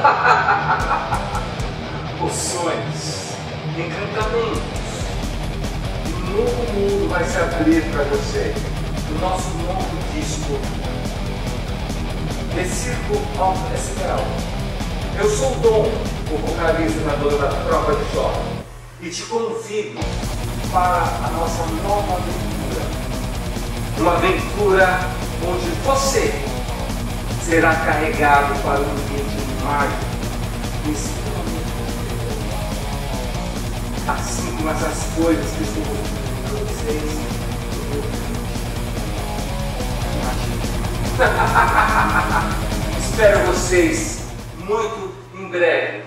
Poções, encantamentos. Um novo mundo vai se abrir para você. O nosso novo disco. The Circo of Eu sou o Dom, o vocalista na da Prova de Choque. E te convido para a nossa nova aventura. Uma aventura onde você será carregado para um ambiente assim como essas coisas que estou mostrando para vocês. Espero vocês muito em breve.